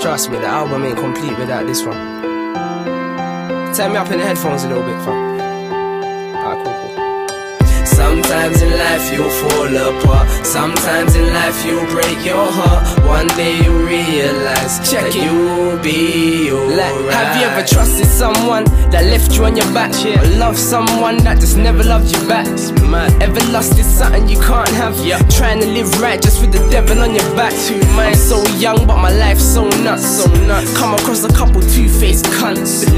Trust me, the album ain't complete without this one. Turn me up in the headphones a little bit, fam. Alright, cool, cool. Sometimes in life you'll fall apart. Sometimes in life you'll break your heart. One day you realize Check that it. you'll be alright. Like, have you ever trusted someone that left you on your back? Yeah. Or love someone that just never loved you back? Man. Ever lost is something you can't have? Yeah. Trying to live right just with the devil on your back. Too. I'm so young, but my life's so nuts. So nuts. Come across a couple two-faced cunts.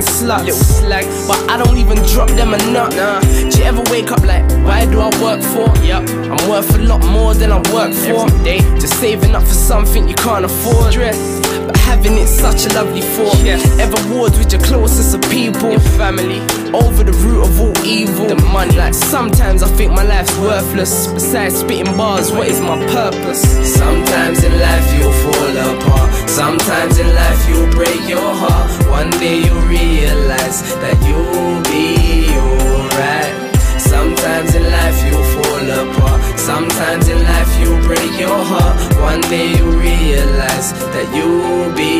Digging sluts. Little slag. But I don't even drop them a nut. Nah. Do you ever wake up like, why do I work for? Yep. I'm worth a lot more than I work for. Every day. Just saving up for something you can't afford. Dress. But having it such a lovely thought. Yes. Ever wars with your closest. Your family. Over the root of all evil. The money. Like sometimes I think my life's worthless. Besides spitting bars, what is my purpose? Sometimes in life you'll fall apart. Sometimes in life you'll break your heart. One day you'll realize that you'll be alright. Sometimes in life you'll fall apart. Sometimes in life you'll break your heart. One day you'll realize that you'll be alright.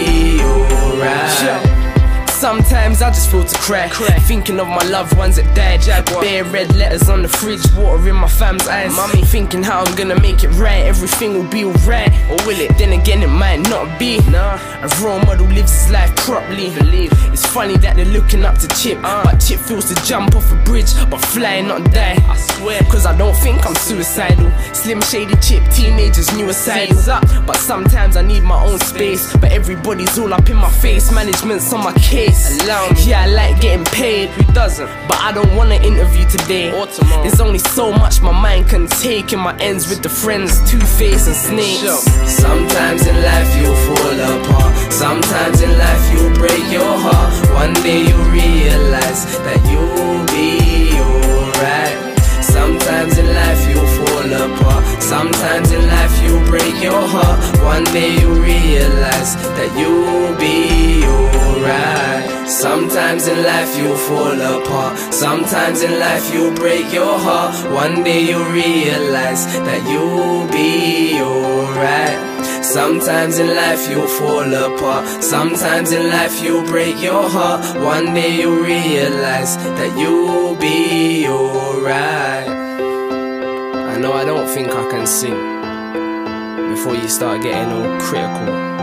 Sometimes I just feel to cry. Thinking of my loved ones that died. Bare red letters on the fridge, water in my fam's eyes. Mommy thinking how I'm gonna make it right. Everything will be alright. Or will it? Then again, it might not be. Nah. A role model lives his life properly. Believe. It's funny that they're looking up to Chip. Uh. But Chip feels to jump off a bridge, but fly not die. I swear. Cause I don't think I'm suicidal. Slim shady Chip, teenagers, new aside. up. But sometimes I need my own space. But everybody's all up in my face. Management's on my case. Allow me. Yeah, I like getting paid. Who doesn't? But I don't wanna interview today or tomorrow. There's only so much my mind can take in my ends with the friends, Two Face and Snakes. Sometimes in life you'll fall apart. Sometimes in life you'll break your heart. One day you'll realize that you'll be alright. Sometimes in life you'll fall apart. Sometimes in life you'll break your heart. One day you'll realize that you'll be alright. Sometimes in life you'll fall apart. Sometimes in life you'll break your heart. One day you'll realize that you'll be alright. Sometimes in life you'll fall apart. Sometimes in life you'll break your heart. One day you'll realize that you'll be alright. I know I don't think I can sing before you start getting all critical.